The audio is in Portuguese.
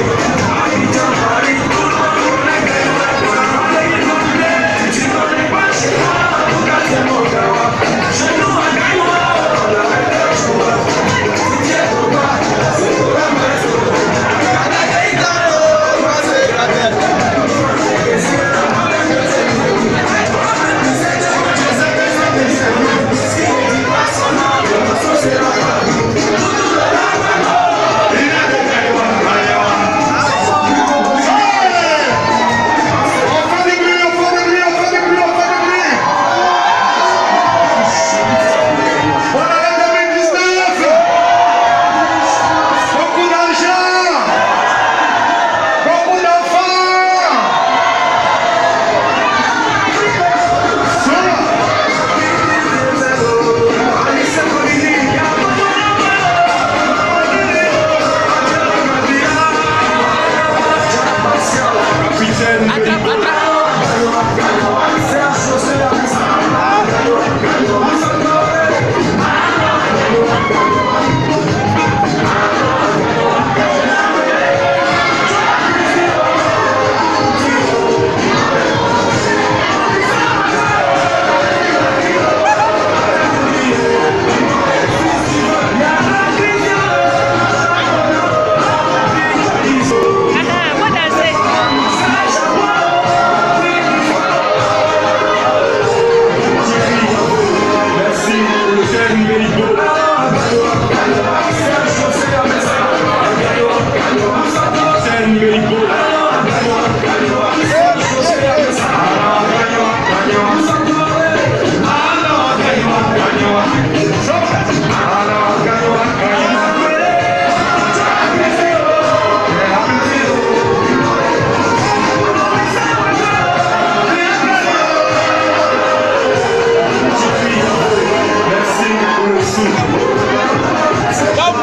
Thank you.